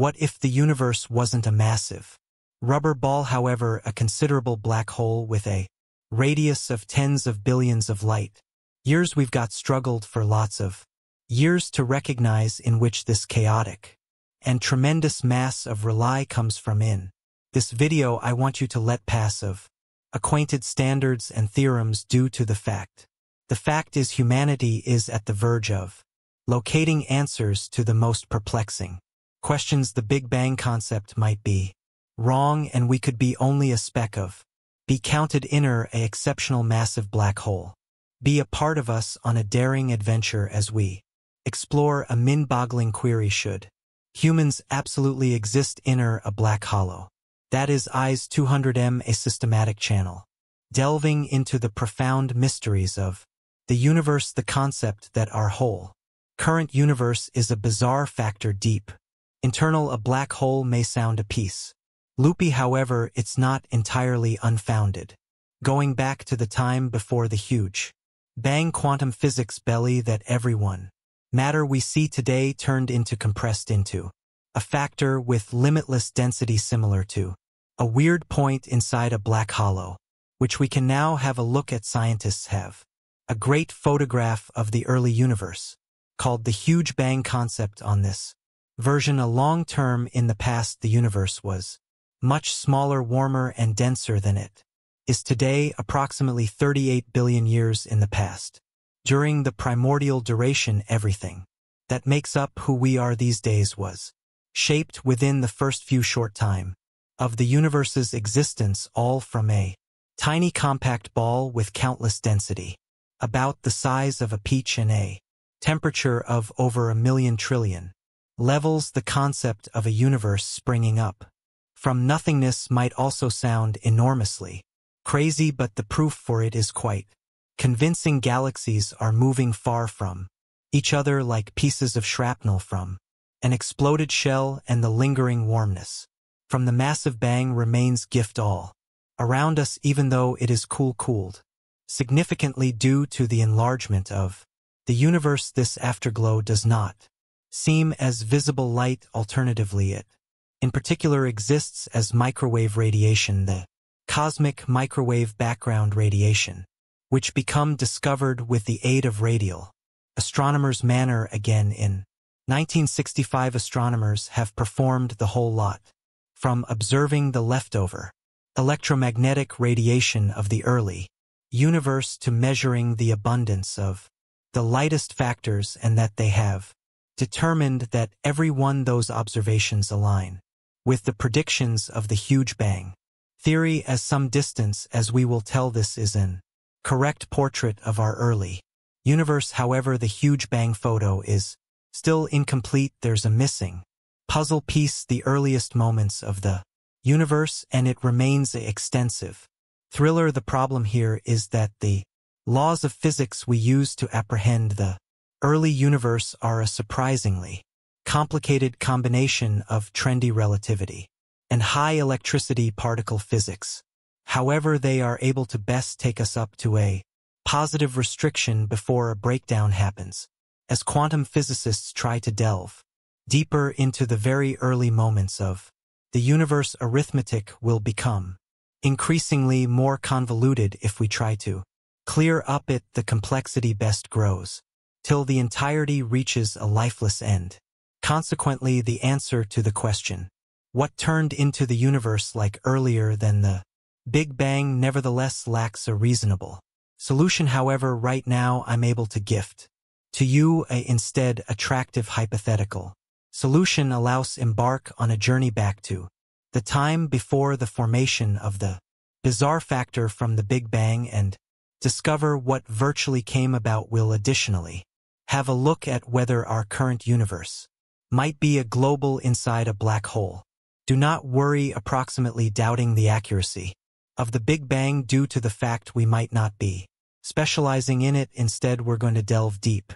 What if the universe wasn't a massive rubber ball, however, a considerable black hole with a radius of tens of billions of light? Years we've got struggled for lots of years to recognize in which this chaotic and tremendous mass of rely comes from in. This video I want you to let pass of acquainted standards and theorems due to the fact. The fact is humanity is at the verge of locating answers to the most perplexing questions the Big Bang concept might be wrong and we could be only a speck of be counted inner a exceptional massive black hole. Be a part of us on a daring adventure as we explore a min-boggling query should humans absolutely exist inner a black hollow. That is IS 200M a systematic channel, delving into the profound mysteries of the universe the concept that our whole current universe is a bizarre factor deep. Internal a black hole may sound a piece. Loopy however it's not entirely unfounded. Going back to the time before the huge bang quantum physics belly that everyone matter we see today turned into compressed into a factor with limitless density similar to a weird point inside a black hollow, which we can now have a look at scientists have. A great photograph of the early universe, called the huge bang concept on this version a long term in the past the universe was much smaller, warmer, and denser than it is today approximately 38 billion years in the past. During the primordial duration everything that makes up who we are these days was shaped within the first few short time of the universe's existence all from a tiny compact ball with countless density, about the size of a peach and a temperature of over a million trillion, levels the concept of a universe springing up. From nothingness might also sound enormously crazy but the proof for it is quite convincing galaxies are moving far from each other like pieces of shrapnel from an exploded shell and the lingering warmness from the massive bang remains gift all. Around us even though it is cool-cooled. Significantly due to the enlargement of the universe this afterglow does not seem as visible light alternatively. It in particular exists as microwave radiation the cosmic microwave background radiation which become discovered with the aid of radial. Astronomers manner again in 1965 astronomers have performed the whole lot from observing the leftover electromagnetic radiation of the early universe to measuring the abundance of the lightest factors and that they have determined that every one those observations align with the predictions of the huge bang. Theory as some distance as we will tell this is an correct portrait of our early universe. However the huge bang photo is still incomplete. There's a missing puzzle piece the earliest moments of the universe and it remains extensive. Thriller. The problem here is that the laws of physics we use to apprehend the early universe are a surprisingly complicated combination of trendy relativity and high electricity particle physics. However, they are able to best take us up to a positive restriction before a breakdown happens, as quantum physicists try to delve deeper into the very early moments of the universe arithmetic will become increasingly more convoluted if we try to clear up it the complexity best grows till the entirety reaches a lifeless end. Consequently, the answer to the question, what turned into the universe like earlier than the Big Bang nevertheless lacks a reasonable solution however right now I'm able to gift to you a instead attractive hypothetical Solution allows embark on a journey back to the time before the formation of the bizarre factor from the Big Bang and discover what virtually came about will additionally have a look at whether our current universe might be a global inside a black hole. Do not worry approximately doubting the accuracy of the Big Bang due to the fact we might not be specializing in it. Instead, we're going to delve deep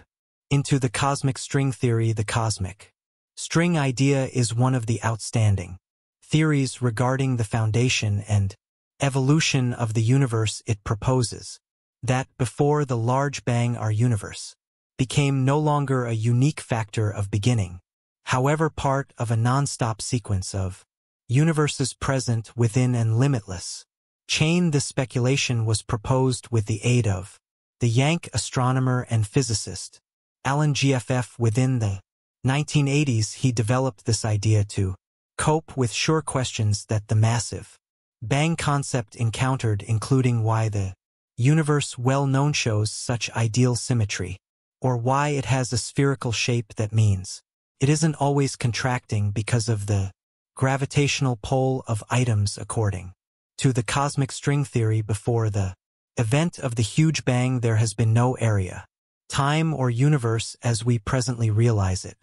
into the cosmic string theory, the cosmic String idea is one of the outstanding theories regarding the foundation and evolution of the universe it proposes, that before the large bang our universe became no longer a unique factor of beginning, however part of a non-stop sequence of universes present within and limitless. Chain this speculation was proposed with the aid of the Yank astronomer and physicist, Alan Guth within the 1980s he developed this idea to cope with sure questions that the massive Bang concept encountered including why the universe well-known shows such ideal symmetry, or why it has a spherical shape that means it isn't always contracting because of the gravitational pull of items according to the cosmic string theory before the event of the huge bang there has been no area, time or universe as we presently realize it.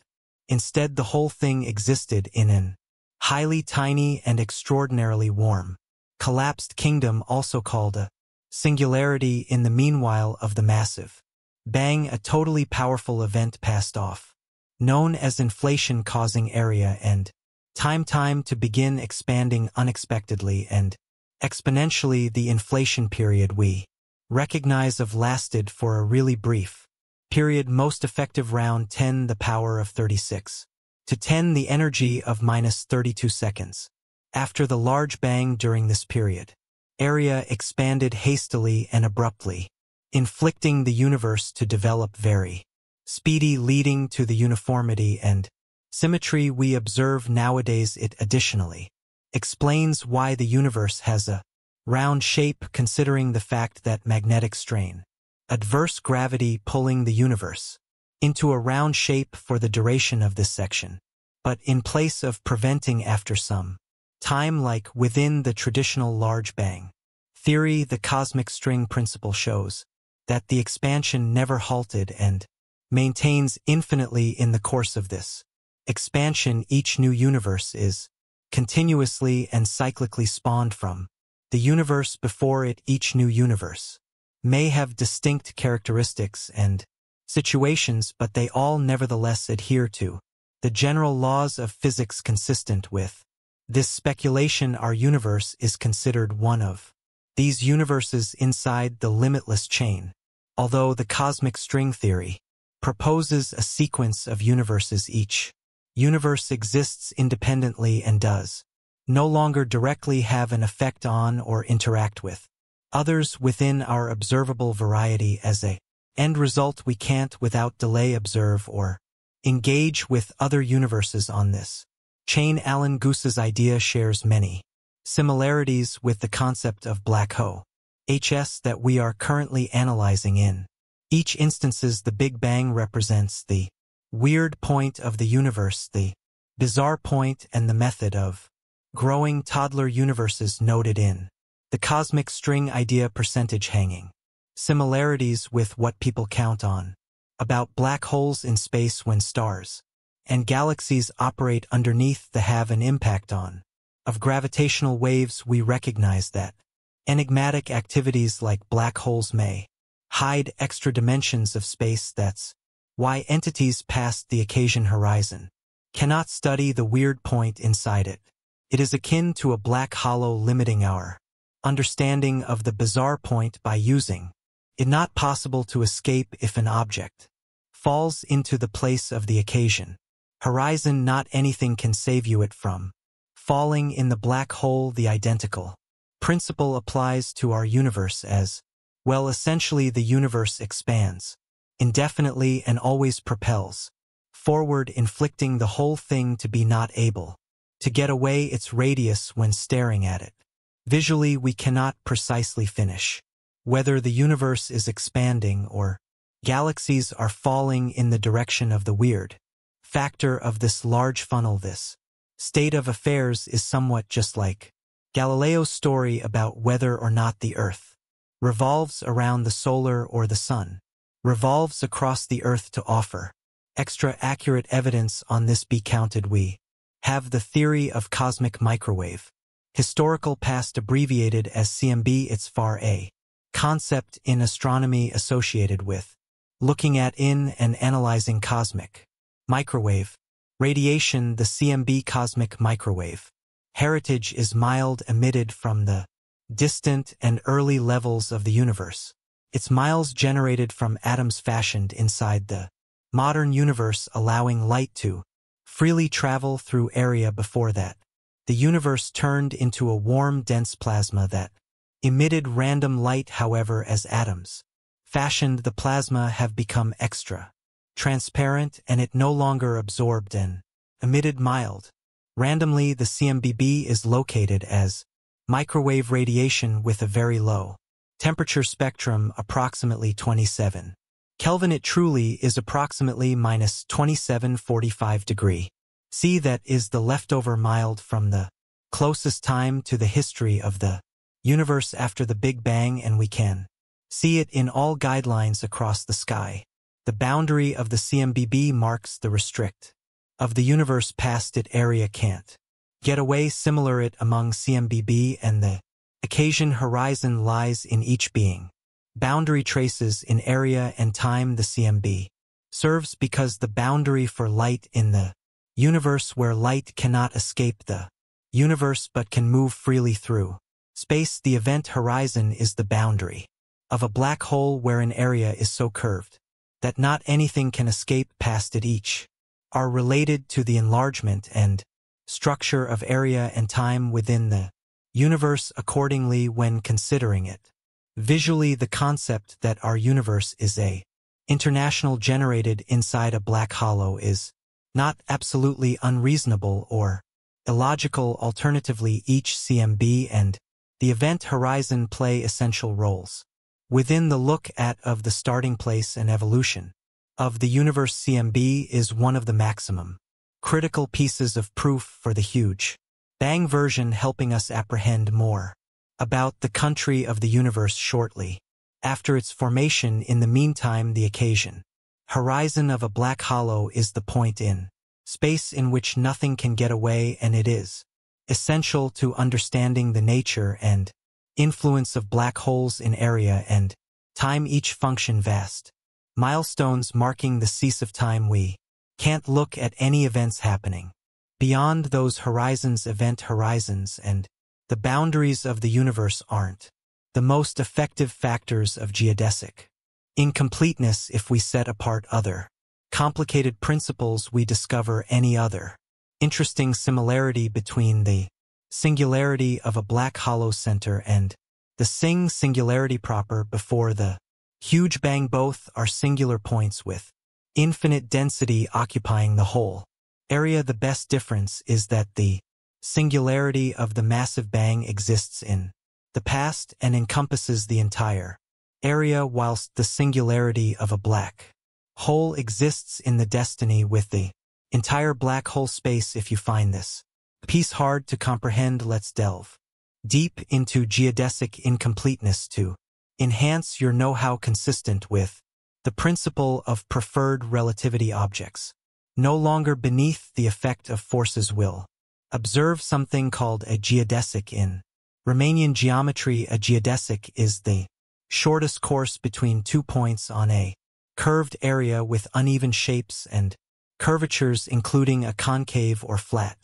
Instead the whole thing existed in an highly tiny and extraordinarily warm, collapsed kingdom also called a singularity in the meanwhile of the massive. Bang a totally powerful event passed off, known as inflation causing area and time time to begin expanding unexpectedly and exponentially the inflation period we recognize of lasted for a really brief period most effective round 10 the power of 36 to 10 the energy of minus 32 seconds. After the large bang during this period, area expanded hastily and abruptly, inflicting the universe to develop very speedy leading to the uniformity and symmetry we observe nowadays it additionally explains why the universe has a round shape considering the fact that magnetic strain, adverse gravity pulling the universe into a round shape for the duration of this section, but in place of preventing after some time like within the traditional large bang. Theory the cosmic string principle shows that the expansion never halted and maintains infinitely in the course of this expansion each new universe is continuously and cyclically spawned from. The universe before it, each new universe, may have distinct characteristics and situations, but they all nevertheless adhere to the general laws of physics consistent with this speculation our universe is considered one of these universes inside the limitless chain, although the cosmic string theory proposes a sequence of universes each universe exists independently and does no longer directly have an effect on or interact with others within our observable variety as a end result we can't without delay observe or engage with other universes on this. Chain Alan Guth's idea shares many similarities with the concept of black hole, HS that we are currently analyzing in. Each instances the Big Bang represents the weird point of the universe, the bizarre point and the method of growing toddler universes noted in the cosmic string idea percentage hanging, similarities with what people count on, about black holes in space when stars and galaxies operate underneath the have an impact on, of gravitational waves we recognize that enigmatic activities like black holes may hide extra dimensions of space that's why entities past the occasion horizon cannot study the weird point inside it. It is akin to a black hollow limiting our understanding of the bizarre point by using it not possible to escape if an object falls into the place of the occasion. Horizon not anything can save you it from. Falling in the black hole the identical principle applies to our universe as, well essentially the universe expands indefinitely and always propels, forward inflicting the whole thing to be not able to get away its radius when staring at it. Visually we cannot precisely finish whether the universe is expanding or galaxies are falling in the direction of the weird factor of this large funnel this state of affairs is somewhat just like Galileo's story about whether or not the Earth revolves around the solar or the sun revolves across the earth to offer. Extra accurate evidence on this be counted we have the theory of cosmic microwave, historical past abbreviated as CMB its far A, concept in astronomy associated with looking at in and analyzing cosmic microwave, radiation the CMB cosmic microwave. Heritage is mild emitted from the distant and early levels of the universe. Its miles generated from atoms fashioned inside the modern universe allowing light to freely travel through area before that. The universe turned into a warm, dense plasma that emitted random light however as atoms. Fashioned the plasma have become extra, transparent and it no longer absorbed and emitted mild. Randomly, the CMBB is located as microwave radiation with a very low temperature spectrum approximately 27 Kelvin. It truly is approximately minus 2745 degree. See that is the leftover mild from the closest time to the history of the universe after the Big Bang and we can see it in all guidelines across the sky. The boundary of the CMBB marks the restrict of the universe past it area can't get away similar it among CMBB and the occasion horizon lies in each being. Boundary traces in area and time the CMB serves because the boundary for light in the universe where light cannot escape the universe but can move freely through. Space the event horizon is the boundary of a black hole where an area is so curved that not anything can escape past it each are related to the enlargement and structure of area and time within the universe accordingly when considering it. Visually, the concept that our universe is a international generated inside a black hollow is not absolutely unreasonable or illogical. Alternatively, each CMB and the event horizon play essential roles within the look at of the starting place and evolution of the universe CMB is one of the maximum critical pieces of proof for the huge Bang version helping us apprehend more about the country of the universe shortly. After its formation in the meantime the occasion. Horizon of a black hollow is the point in space in which nothing can get away and it is essential to understanding the nature and influence of black holes in area and time each function vast milestones marking the cease of time we can't look at any events happening. Beyond those horizons event horizons and the boundaries of the universe aren't the most effective factors of geodesic. Incompleteness if we set apart other complicated principles we discover any other interesting similarity between the singularity of a black hollow center and the Sing singularity proper before the Huge bang both are singular points with infinite density occupying the whole area. The best difference is that the singularity of the massive bang exists in the past and encompasses the entire area whilst the singularity of a black hole exists in the destiny with the entire black hole space if you find this piece hard to comprehend let's delve deep into geodesic incompleteness to Enhance your know-how consistent with the principle of preferred relativity objects. No longer beneath the effect of forces will. Observe something called a geodesic in Riemannian geometry. A geodesic is the shortest course between two points on a curved area with uneven shapes and curvatures including a concave or flat.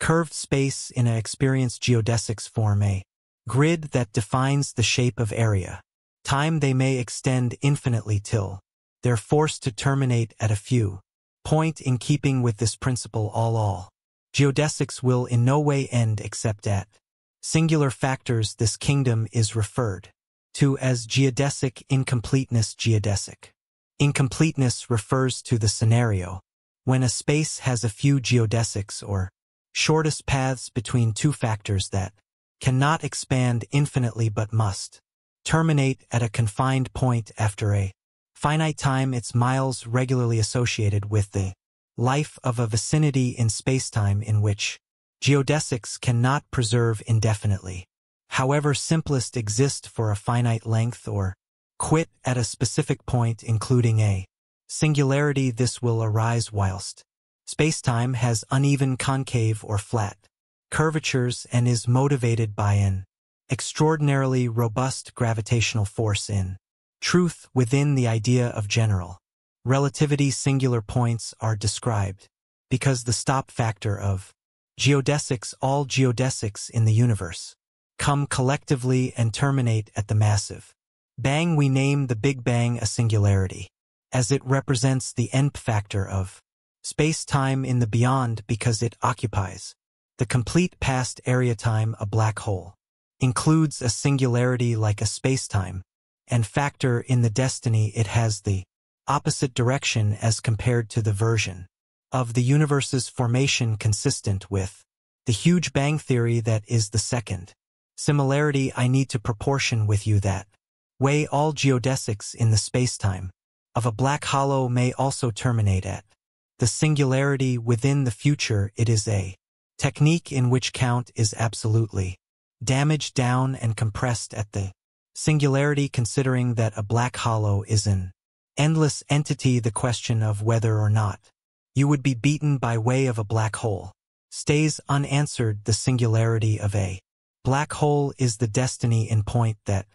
Curved space in an experienced geodesics form a grid that defines the shape of area. Time they may extend infinitely till they're forced to terminate at a few. Point in keeping with this principle all all. Geodesics will in no way end except at singular factors this kingdom is referred to as geodesic incompleteness geodesic. Incompleteness refers to the scenario when a space has a few geodesics or shortest paths between two factors that cannot expand infinitely but must terminate at a confined point after a finite time its miles regularly associated with the life of a vicinity in spacetime in which geodesics cannot preserve indefinitely. However simplest exist for a finite length or quit at a specific point including a singularity this will arise whilst spacetime has uneven concave or flat curvatures and is motivated by an extraordinarily robust gravitational force in truth within the idea of general. Relativity singular points are described because the stop factor of geodesics all geodesics in the universe come collectively and terminate at the massive bang. We name the Big Bang a singularity as it represents the nth factor of Space-time in the beyond because it occupies the complete past area-time a black hole, includes a singularity like a space-time, and factor in the destiny it has the opposite direction as compared to the version of the universe's formation consistent with the huge bang theory that is the second similarity I need to proportion with you that way all geodesics in the spacetime of a black hollow may also terminate at the singularity within the future it is a technique in which count is absolutely damaged down and compressed at the singularity considering that a black hollow is an endless entity the question of whether or not you would be beaten by way of a black hole stays unanswered. The singularity of a black hole is the destiny in point that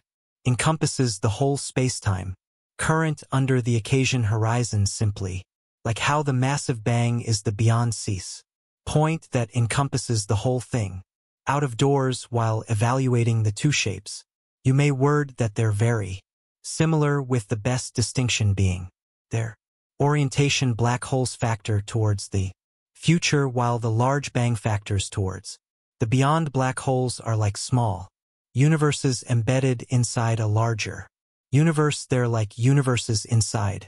encompasses the whole spacetime current under the occasion horizon. Simply like how the massive bang is the beyond cease point that encompasses the whole thing out of doors while evaluating the two shapes. You may word that they're very similar with the best distinction being their orientation black holes factor towards the future while the large bang factors towards. The beyond black holes are like small universes embedded inside a larger universe. They're like universes inside